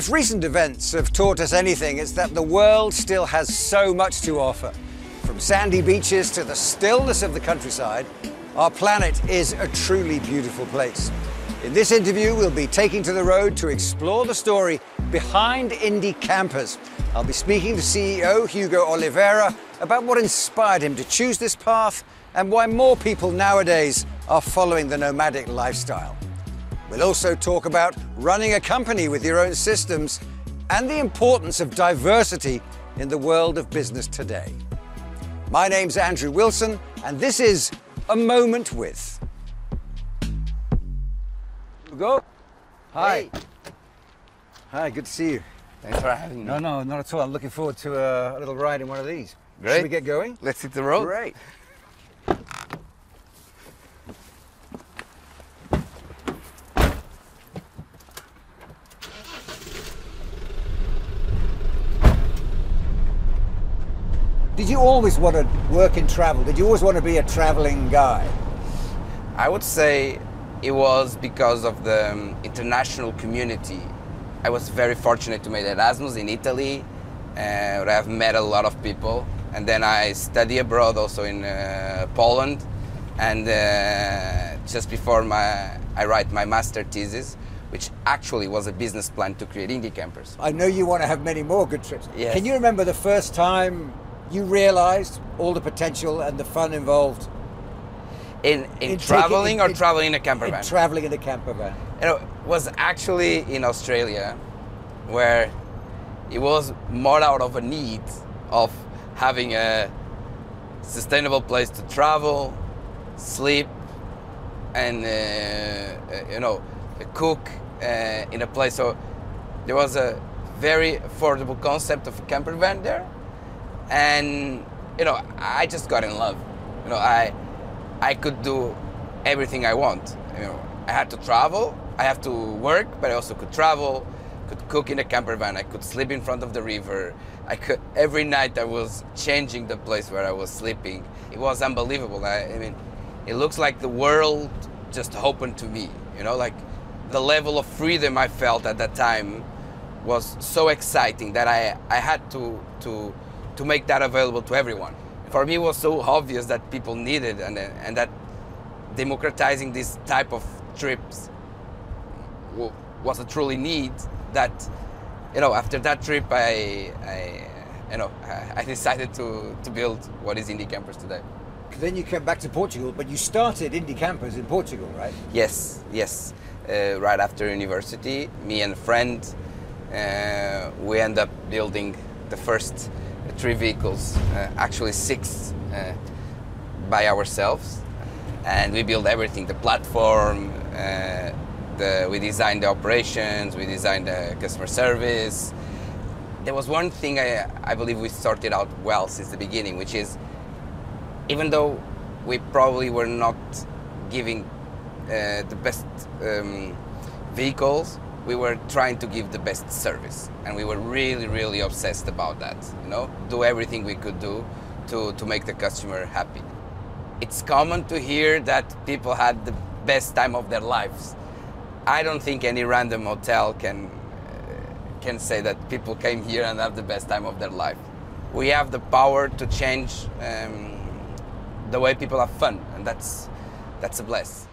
If recent events have taught us anything, it's that the world still has so much to offer. From sandy beaches to the stillness of the countryside, our planet is a truly beautiful place. In this interview, we'll be taking to the road to explore the story behind Indie Campers. I'll be speaking to CEO Hugo Oliveira about what inspired him to choose this path and why more people nowadays are following the nomadic lifestyle. We'll also talk about running a company with your own systems and the importance of diversity in the world of business today. My name's Andrew Wilson, and this is A Moment With. Hugo? Hi. Hey. Hi, good to see you. Thanks for having me. No, no, not at all. I'm looking forward to a, a little ride in one of these. Great. Should we get going? Let's hit the road. Great. You always want to work in travel? Did you always want to be a traveling guy? I would say it was because of the um, international community. I was very fortunate to make Erasmus in Italy, uh, where I've met a lot of people. And then I study abroad also in uh, Poland. And uh, just before my, I write my master thesis, which actually was a business plan to create indie campers. I know you want to have many more good trips. Yes. Can you remember the first time you realized all the potential and the fun involved In, in, In traveling taking- or in- traveling in a camper in van? traveling in a camper van? you know, was actually in Australia, where it was more out of a need of having a sustainable place to travel, sleep, and uh, uh, you know, cook uh, in a place. So there was a very affordable concept of a camper van there, and you know, I just got in love. You know, I I could do everything I want. You know, I had to travel, I have to work, but I also could travel, could cook in a camper van, I could sleep in front of the river. I could every night I was changing the place where I was sleeping. It was unbelievable. I, I mean, it looks like the world just opened to me. You know, like the level of freedom I felt at that time was so exciting that I, I had to, to, to make that available to everyone. For me, it was so obvious that people needed and, and that democratizing this type of trips was a truly need that, you know, after that trip, I, I you know, I- decided to, to build what is Indie Campers today. Then you came back to Portugal, but you started Indie Campers in Portugal, right? Yes, yes. Uh, right after university, me and a friend, uh, we end up building the first three vehicles, uh, actually six, uh, by ourselves. And we build everything: the platform, uh, the, we designed the operations, we designed the customer service. There was one thing I, I believe we sorted out well since the beginning, which is even though we probably were not giving uh, the best um, vehicles, we were trying to give the best service, and we were really, really obsessed about that. You know, do everything we could do to to make the customer happy. It's common to hear that people had the best time of their lives. I don't think any random hotel can uh, can say that people came here and have the best time of their life. We have the power to change um, the way people have fun, and that's that's a bless.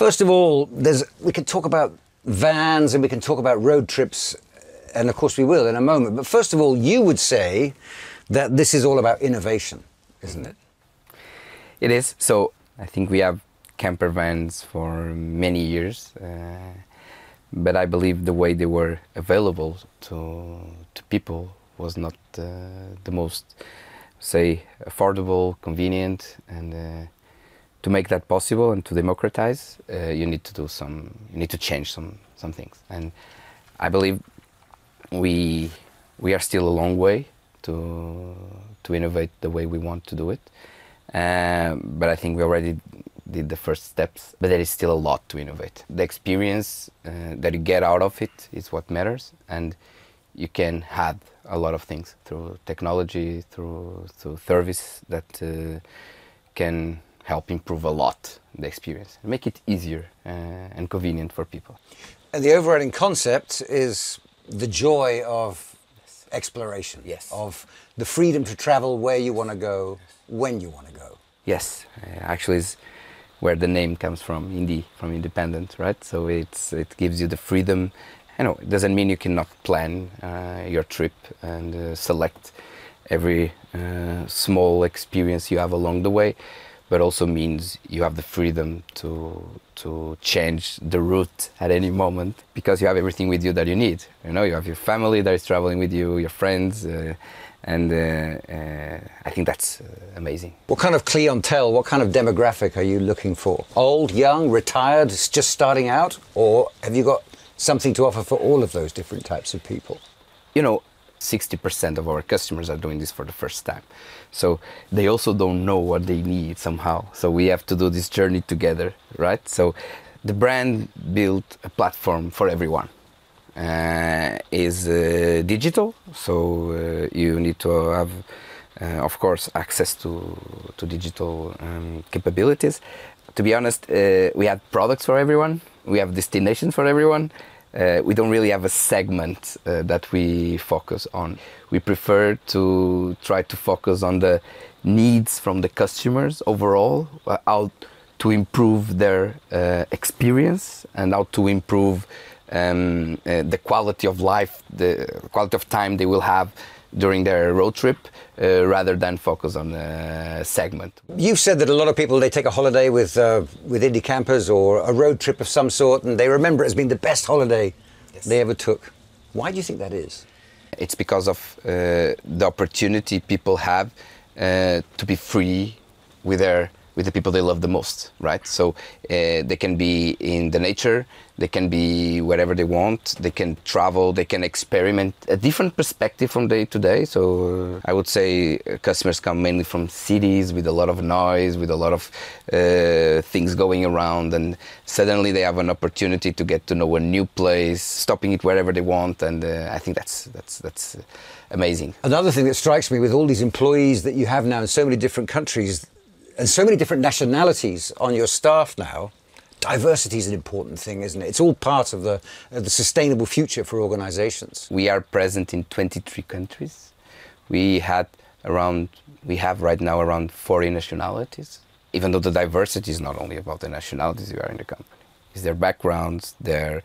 First of all, there's we can talk about vans and we can talk about road trips, and of course we will in a moment. But first of all, you would say that this is all about innovation, isn't it? It is. So I think we have camper vans for many years, uh, but I believe the way they were available to to people was not uh, the most, say, affordable, convenient, and uh, to make that possible and to democratize, uh, you need to do some, you need to change some some things, and I believe we we are still a long way to to innovate the way we want to do it. Um, but I think we already did the first steps. But there is still a lot to innovate. The experience uh, that you get out of it is what matters, and you can add a lot of things through technology, through through service that uh, can help improve a lot the experience, make it easier uh, and convenient for people. And the overriding concept is the joy of exploration, Yes. of the freedom to travel where you want to go, when you want to go. Yes, uh, actually, is where the name comes from, indie, from independent, right? So it's it gives you the freedom. You know, it doesn't mean you cannot plan uh, your trip and uh, select every uh, small experience you have along the way, but also means you have the freedom to to change the route at any moment because you have everything with you that you need. You know, you have your family that is traveling with you, your friends. Uh, and uh, uh, I think that's uh, amazing. What kind of clientele, what kind of demographic are you looking for? Old, young, retired, just starting out? Or have you got something to offer for all of those different types of people? You know, 60% of our customers are doing this for the first time. So they also don't know what they need somehow. So we have to do this journey together, right? So the brand built a platform for everyone. Uh, is uh, digital, so uh, you need to have, uh, of course, access to to digital um, capabilities. To be honest, uh, we have products for everyone. We have destinations for everyone. Uh, we don't really have a segment uh, that we focus on. We prefer to try to focus on the needs from the customers overall, uh, how to improve their uh, experience and how to improve um, uh, the quality of life, the quality of time they will have during their road trip, uh, rather than focus on a segment. You've said that a lot of people they take a holiday with uh, with indie campers or a road trip of some sort, and they remember it as being the best holiday they ever took. Why do you think that is? It's because of uh, the opportunity people have uh, to be free with their with the people they love the most, right? So uh, they can be in the nature, they can be wherever they want, they can travel, they can experiment a different perspective from day to day. So uh, I would say uh, customers come mainly from cities with a lot of noise, with a lot of uh, things going around, and suddenly they have an opportunity to get to know a new place, stopping it wherever they want, and uh, I think that's that's that's amazing. Another thing that strikes me with all these employees that you have now in so many different countries and so many different nationalities on your staff now, diversity is an important thing, isn't it? It's all part of the, of the sustainable future for organizations. We are present in 23 countries. We had around, we have right now around 40 nationalities. Even though the diversity is not only about the nationalities you are in the company, it's their backgrounds, their,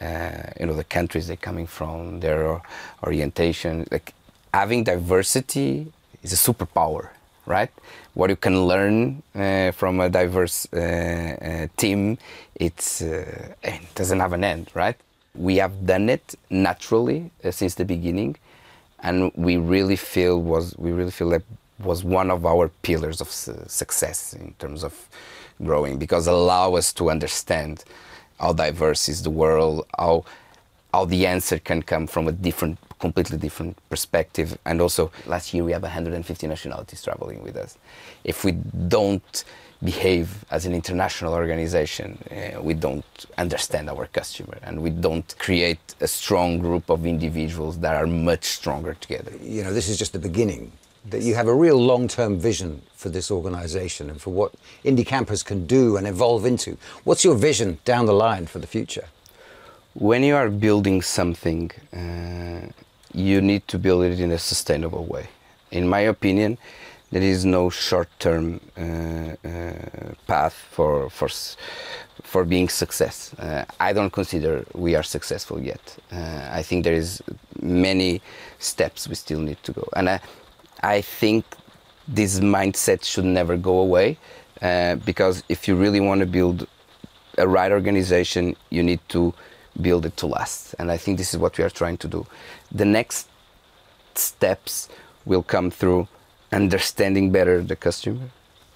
uh, you know, the countries they're coming from, their orientation. Like having diversity is a superpower, right? What you can learn uh, from a diverse uh, uh, team, it's, uh, it doesn't have an end, right? We have done it naturally uh, since the beginning, and we really feel was we really feel like was one of our pillars of su- success in terms of growing because allow us to understand how diverse is the world, how how the answer can come from a different, completely different perspective. And also, last year we have 150 nationalities traveling with us. If we don't behave as an international organization, uh, we don't understand our customer and we don't create a strong group of individuals that are much stronger together. You know, this is just the beginning. That you have a real long-term vision for this organization and for what indie campers can do and evolve into. What's your vision down the line for the future? when you are building something, uh, you need to build it in a sustainable way. In my opinion, there is no short-term uh, uh, path for for for being success. Uh, I don't consider we are successful yet. Uh, I think there is many steps we still need to go, and I, I think this mindset should never go away uh, because if you really want to build a right organization, you need to build it to last. And I think this is what we are trying to do. The next steps will come through understanding better the customer,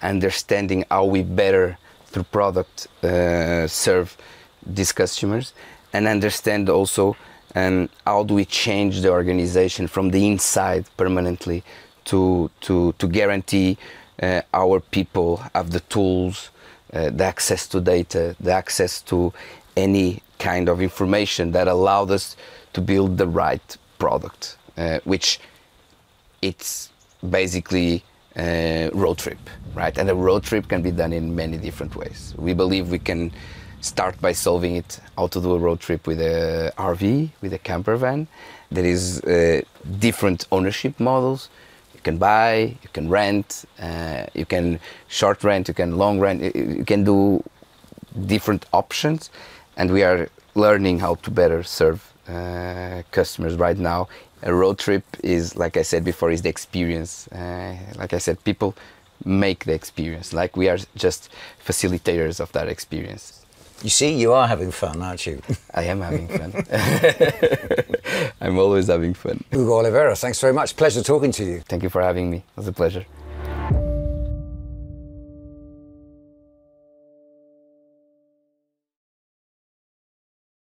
understanding how we better through product uh, serve these customers, and understand also um, how do we change the organization from the inside permanently to to to guarantee uh, our people have the tools, uh, the access to data, the access to any kind of information that allowed us to build the right product, uh, which it's basically a road trip, right? And a road trip can be done in many different ways. We believe we can start by solving it how to do a road trip with a RV, with a camper van. There is uh, different ownership models. You can buy, you can rent, uh, you can short rent, you can long rent, you can do different options. And we are learning how to better serve uh, customers right now. A road trip is, like I said before, is the experience. Uh, like I said, people make the experience. Like we are just facilitators of that experience. You see, you are having fun, aren't you? I am having fun. I'm always having fun. Hugo Oliveira, thanks very much. Pleasure talking to you. Thank you for having me. It was a pleasure.